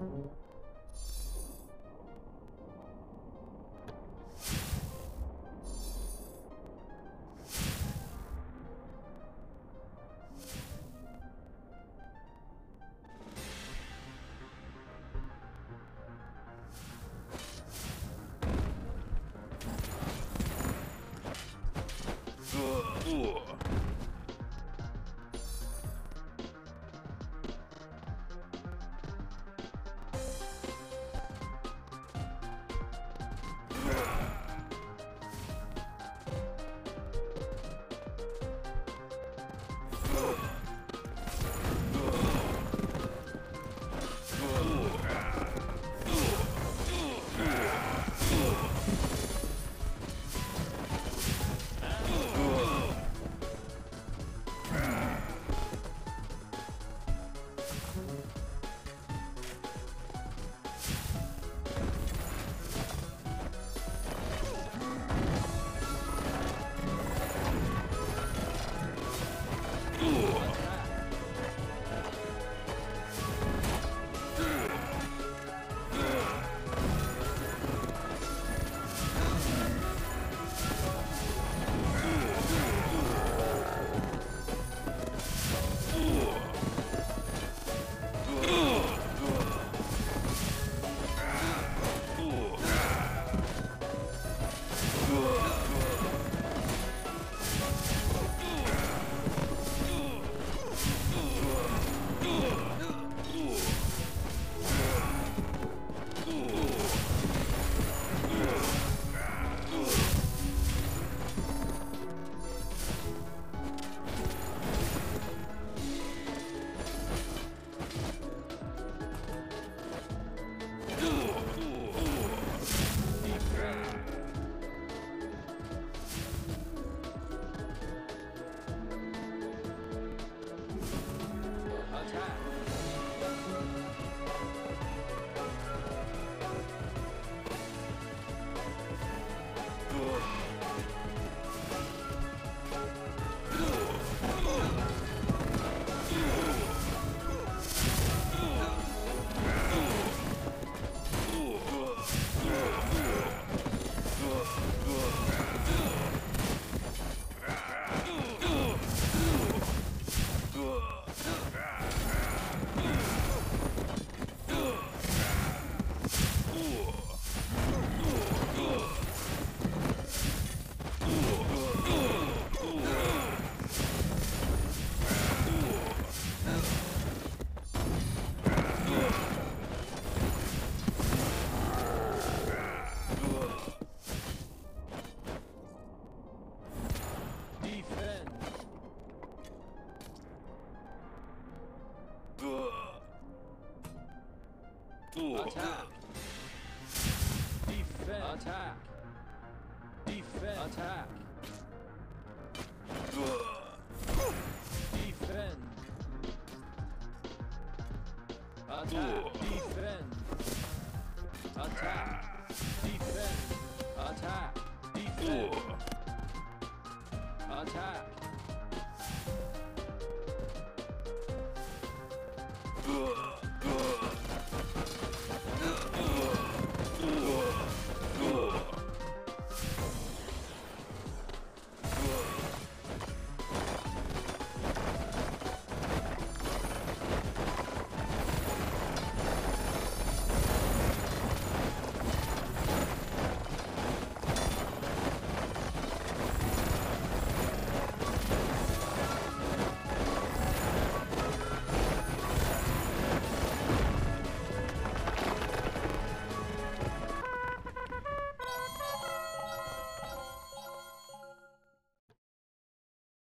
Ooh. Attack. Defend. Attack. Defend. Attack. Defend. Attack. Defend. Attack. Defend. Attack. Defend. Attack.